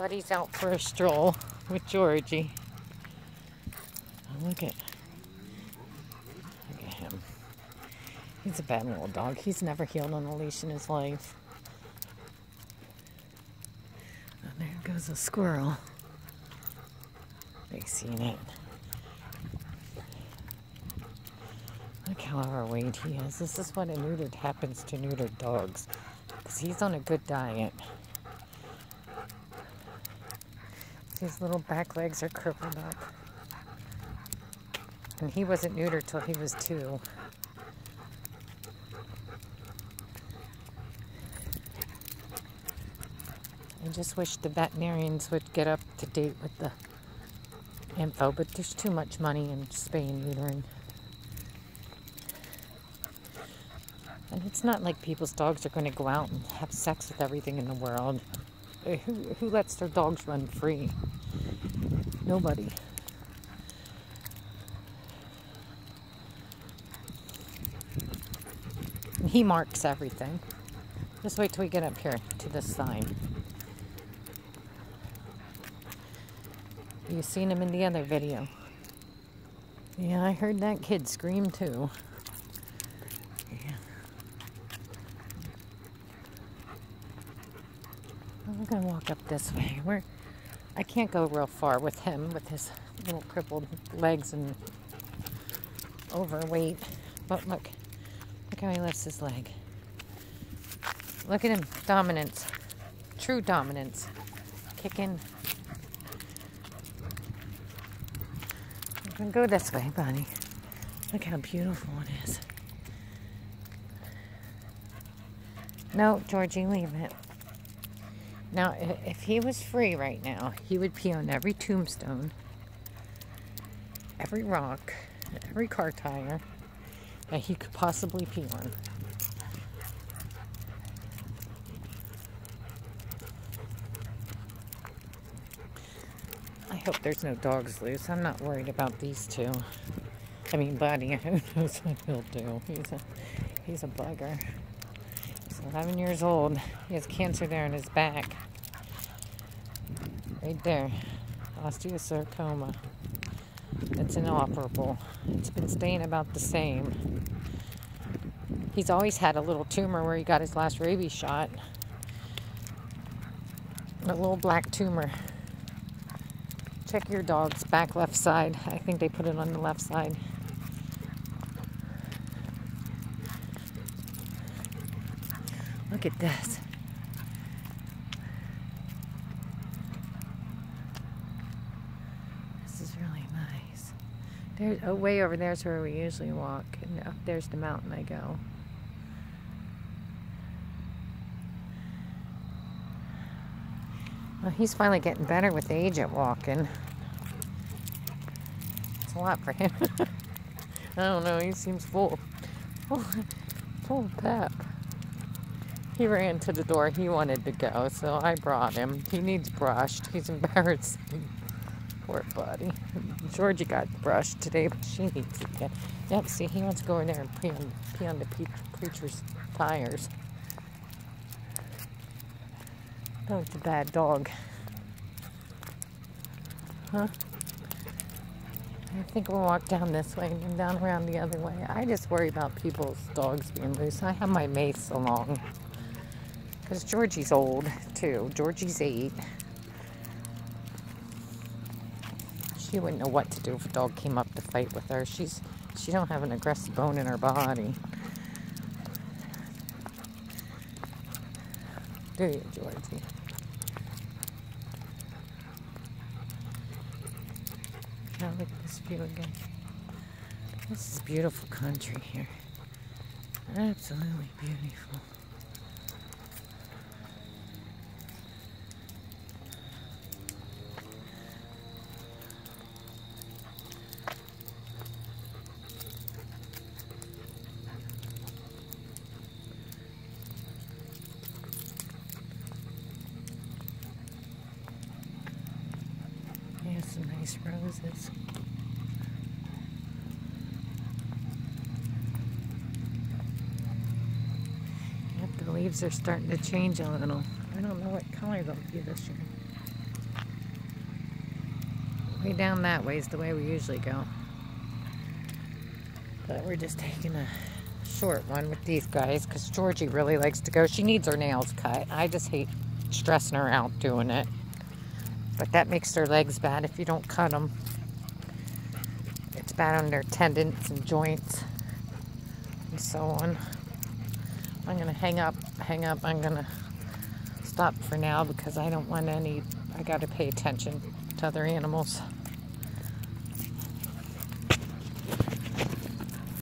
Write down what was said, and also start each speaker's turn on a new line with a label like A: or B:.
A: Buddy's out for a stroll with Georgie. Look at, look at him. He's a bad little dog. He's never heeled on a leash in his life. And there goes a squirrel. They seen it. Look how overweight he is. This is what a neutered happens to neutered dogs. Because he's on a good diet. His little back legs are crippled up. And he wasn't neutered till he was two. I just wish the veterinarians would get up to date with the info, but there's too much money in spay and neutering. And it's not like people's dogs are going to go out and have sex with everything in the world. Who, who lets their dogs run free? Nobody. He marks everything. Just wait till we get up here to this sign. You've seen him in the other video. Yeah, I heard that kid scream too. We're gonna walk up this way. We're I can't go real far with him with his little crippled legs and overweight. But look, look how he lifts his leg. Look at him, dominance, true dominance, kicking. We're gonna go this way, buddy. Look how beautiful it is. No, Georgie, leave it. Now, if he was free right now, he would pee on every tombstone, every rock, every car tire that he could possibly pee on. I hope there's no dogs loose. I'm not worried about these two. I mean, Buddy, who knows what he'll do. He's a, he's a bugger. 11 years old. He has cancer there in his back. Right there. Osteosarcoma. It's inoperable. It's been staying about the same. He's always had a little tumor where he got his last rabies shot. A little black tumor. Check your dog's back left side. I think they put it on the left side. Look at this. This is really nice. There's oh, way over there's where we usually walk, and up there's the mountain I go. Well, he's finally getting better with age at walking. It's a lot for him. I don't know, he seems full, full, full of pep. He ran to the door. He wanted to go, so I brought him. He needs brushed. He's embarrassing. Poor buddy. Georgie got brushed today, but she needs it again. Yep, see, he wants to go in there and pee on, pee on the preacher's tires. Oh, it's a bad dog. Huh? I think we'll walk down this way and down around the other way. I just worry about people's dogs being loose. I have my mace along. Because Georgie's old, too. Georgie's eight. She wouldn't know what to do if a dog came up to fight with her. She's she don't have an aggressive bone in her body. Do you, Georgie? Now look at this view again. This is beautiful country here. Absolutely beautiful. Some nice roses. Yep, the leaves are starting to change a little. I don't know what color they'll be this year. Way down that way is the way we usually go. But we're just taking a short one with these guys because Georgie really likes to go. She needs her nails cut. I just hate stressing her out doing it. But that makes their legs bad if you don't cut them. It's bad on their tendons and joints and so on. I'm to hang up, hang up. I'm to stop for now because I don't want any, I got to pay attention to other animals.